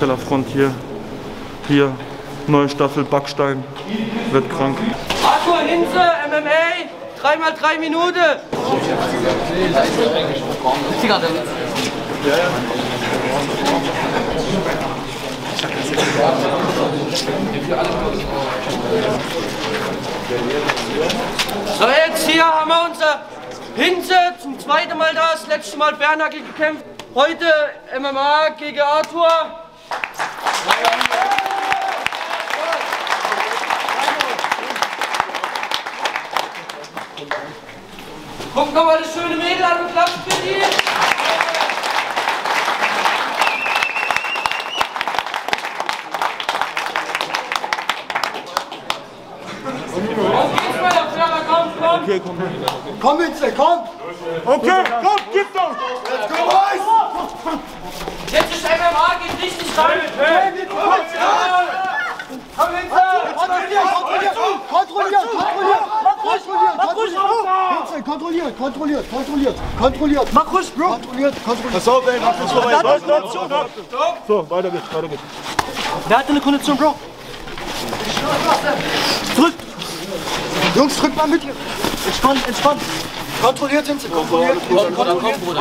Exzeller Front hier. Hier, neue Staffel, Backstein, wird krank. Arthur Hinze, MMA, 3x3 Minuten. So, jetzt hier haben wir unser Hinze zum zweiten Mal da, das letzte Mal Bernackel gekämpft. Heute MMA gegen Arthur. Guckt noch mal das schöne Mädel an und klatscht für die. Komm, komm. Okay, komm. Komm, Winzel, komm! Okay, komm, gib doch! Let's go, Boys! Jetzt ist MMA, Kontrolliert, kontrolliert, kontrolliert, kontrolliert. Mach ruhig, Bro. Kontrolliert, kontrolliert. Pass auf, ey, mach uns vorbei. Stopp, stopp, stopp. So, weiter geht's, weiter geht's. Wer hat denn eine Kondition, Bro? Drück. Jungs, drückt mal mit. Entspannt, entspannt. Kontrolliert sind sie, kontrolliert.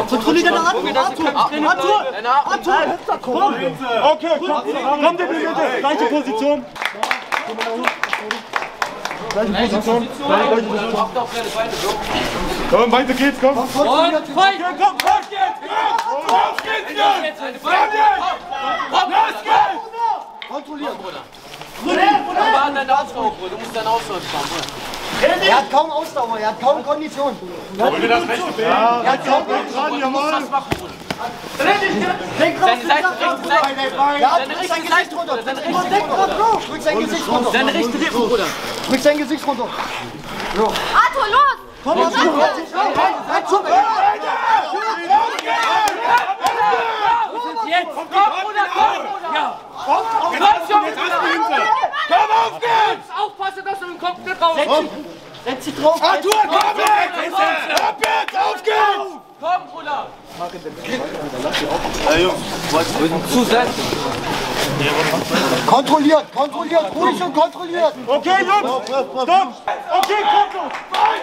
Kontrolliert den Atem. Arthur, Arthur, Arthur, komm. Okay, komm, komm, bitte, bitte. Gleiche Position. Gleiche Position. Gleiche Position. Komm, weiter geht's, komm. Und fight. Komm, komm, jetzt, Auf geht's jetzt! Komm jetzt! Los geht's! Kontrolliert. War deine Ausdauer, Bruder. Du musst deine Ausdauer sparen. Er hat kaum Ausdauer, er hat kaum Kondition. Wollen wir das rechte Bein? Ja, Er hat kaum. Denk Seite. Ja, sein rechte Gesicht Seite, runter. Bruder. Deine Drück sein Gesicht runter. Drück sein Gesicht runter. Deine rechte Lippe, Bruder. Drück sein Gesicht runter. Arthur, los! Komm, jetzt schon. Jetzt schon. Jetzt. Komm, Bruder, komm, Bruder. Ja. Komm schon, Bruder. Komm, auf geht's! Aufpassen, dass du den Kopf nicht rauskommst. Setz dich drauf. Arthur, komm jetzt! Ab jetzt, auf geht's! Komm, Bruder. Kontrolliert, kontrolliert, ruhig und kontrolliert. Okay, Jungs! Stopp! Okay, komm! Ey,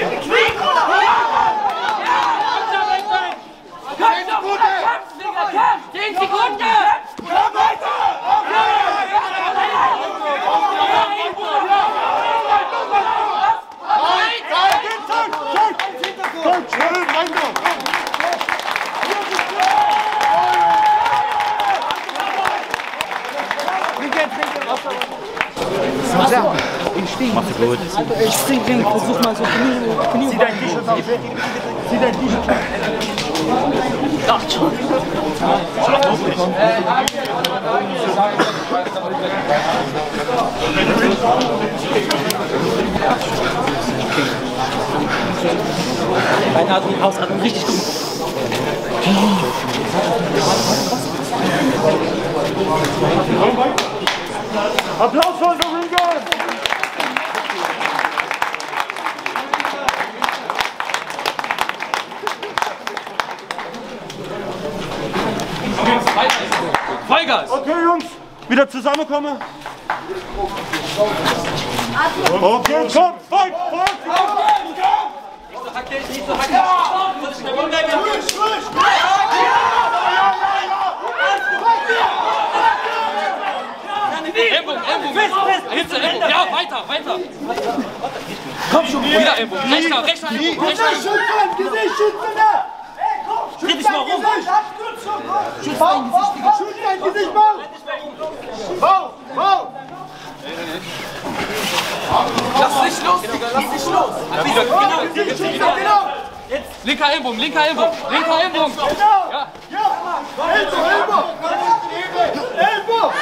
Serbe. Mach's gut. Ich spring den, versuch mal so Knie. Knie Zieh dein T-Shirt auf. Zieh dein T-Shirt Ach, schon. Schlag auf dich. Meine Atmung, Hausatmung, richtig gut. Zusammenkommen. Okay, komm, fight, fight, Nicht so hacken. Nicht so hacken. Knie, Ellbogen, Ellbogen. Hitze, Ellbogen. Ja, weiter, weiter. Komm schon, wieder Ellbogen. Rechter, rechter Ellbogen, rechter Gesicht schützen! Gesicht schützen! da! Dreh dich mal rum! Schütz dein Gesicht! Schütz dein Gesicht mal! Lass nicht los, Digga, lass nicht los. Genau, schützen! Genau! linker Ellbogen, linker Ellbogen, linker Ellbogen. Genau! Ja. Ja! Elbow! Elbow!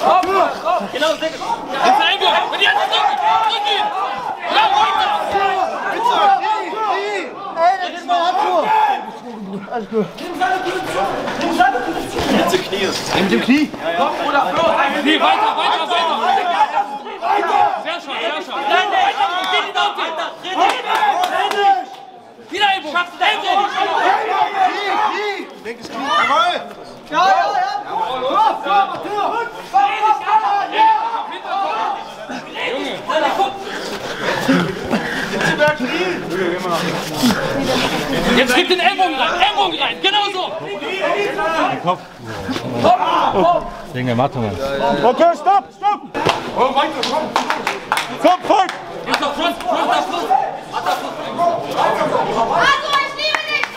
Elbow! Genau, linker Ellbogen. Mit die Hand drücken, drück ihn. Ja, weiter. Ey, das ist mal Handschuh! Alles gut. Mit dem Knie! Nee, weiter, weiter, weiter. Sehr schön, sehr schön. Wieder Ellbogen. Ellbogen. Linkes Knie! Jawohl! Ja, ja, ja! Kopf, Kopf, Kopf! Jetzt gib den Ellbogen rein, Ellbogen rein, genau so. Okay, stopp, stopp! Oh, weiter, komm! Komm, folgt! Jetzt noch Front, Front, nach Front. Arthur, ich liebe dich!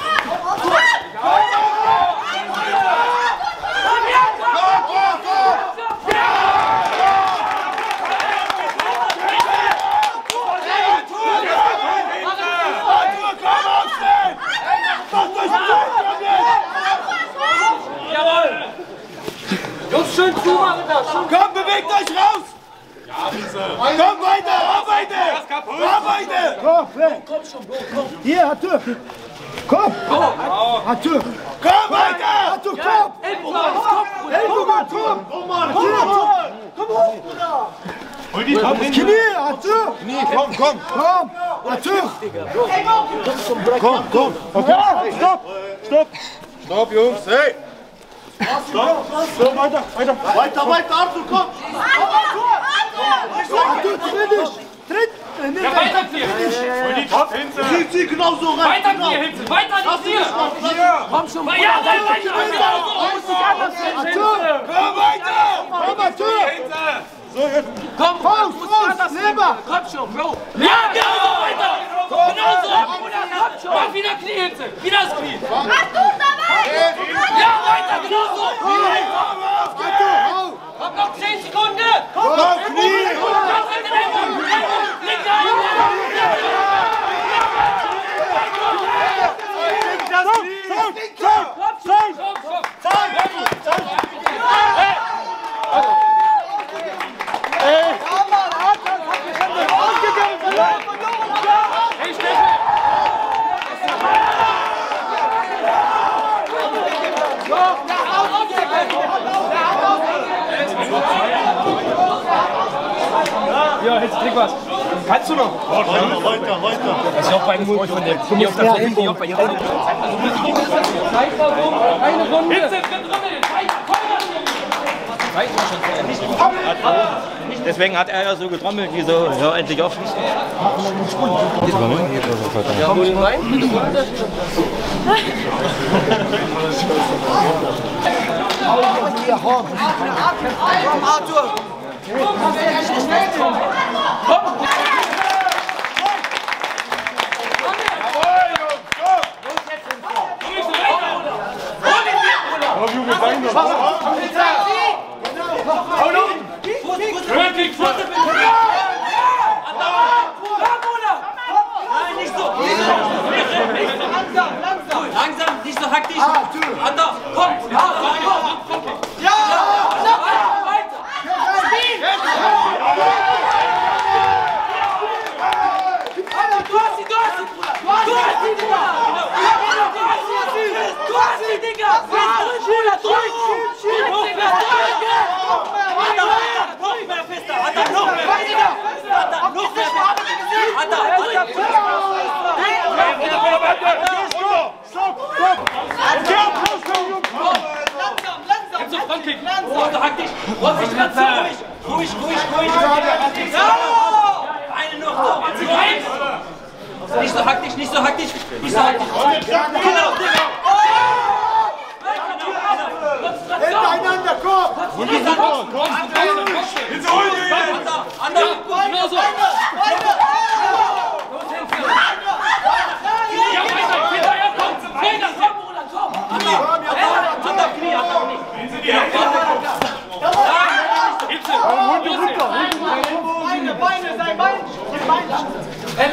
Arthur, komm aufstehen! Mach durch Jawohl. Jungs, schön zumachen da. Komm, bewegt euch raus! Komm weiter, arbeite! Arbeite! Kopf, weg! Hier, Arthur! Kopf! Arthur! Komm weiter! Arthur, Kopf! Ellbogen, Kopf. Ellbogen, Arthur! Komm, Arthur! Komm hoch, Bruder! Knie, Arthur! Komm, komm! Komm! Arthur! Komm, komm! Okay, stopp! Stopp! Stopp, Jungs! Hey! Stopp! So, weiter, weiter! Weiter, weiter, Arthur, komm! Arthur, dreh dich! Tritt! äh, Ja, weiter Knie. Zieh, zieh genau so rein! Weiter Knie, Hitze, weiter die Knie. Komm schon, ja, weiter, weiter, genau. Arthur! Komm weiter! Komm, Arthur! So, jetzt! Komm, Faust, Faust, Leber! komm schon, Bro. Ja, genau so, weiter. Genau so. Mach wieder Knie, Hitze. Wieder das Knie. Sensi, calm down! Weiter, weiter! Das ist auch bei Freund von dem. Hier auf der Foto, hier auch bei ihr. Eine Runde. Hitze, drin. Deswegen hat er ja so getrommelt, wie so, hör endlich auf. Ja, wohl rein, bitte runter. Arthur! Langsam, nicht so hack dich. Ander, komm. Ja, komm. Ja, weiter. Du hast sie, du hast sie, Bruder. Du hast sie, Digga. Du hast sie, du hast sie, Digga. Bruder, drück. Noch mehr, drück. Noch mehr fester. Ander, noch mehr fester. Ander, noch mehr fester. Ander, drück. praktisch. Vorsicht, ganz ruhig. Ruhig, ruhig, ruhig. Bravo! Eine noch, noch, ruhig. Nicht so hektisch, nicht so hektisch, nicht so hektisch. Genau, genau. genau, genau. genau Hintereinander, komm! Hintereinander, komm! Hintereinander, komm! Hintereinander, komm! Hintereinander, komm!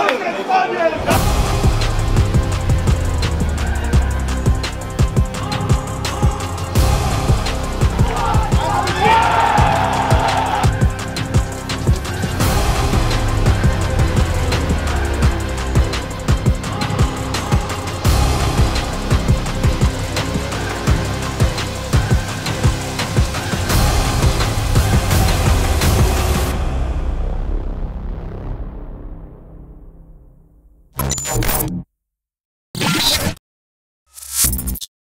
¡Ay, España!